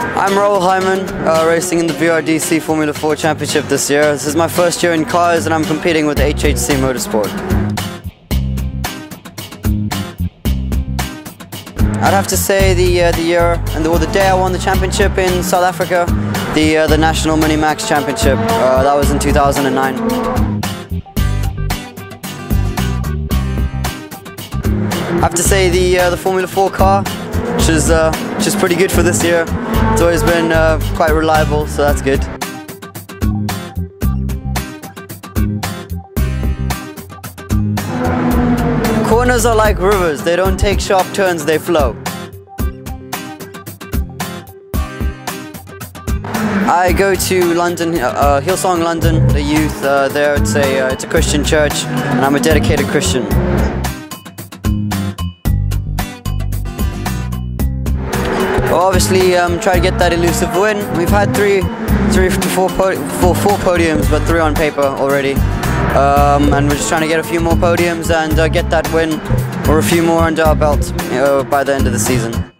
I'm Raoul Hyman, uh, racing in the BRDC Formula 4 Championship this year. This is my first year in cars and I'm competing with HHC Motorsport. I'd have to say the uh, the year and the, the day I won the championship in South Africa, the uh, the National Mini Max Championship. Uh, that was in 2009. I have to say the uh, the Formula 4 car, which is uh, which is pretty good for this year. It's always been uh, quite reliable, so that's good. Corners are like rivers, they don't take sharp turns, they flow. I go to London, uh, Hillsong London, the youth uh, there. It's a uh, it's a Christian church, and I'm a dedicated Christian. Obviously, um, try to get that elusive win. We've had three, three to four, po four, four podiums, but three on paper already. Um, and we're just trying to get a few more podiums and uh, get that win or a few more under our belt you know, by the end of the season.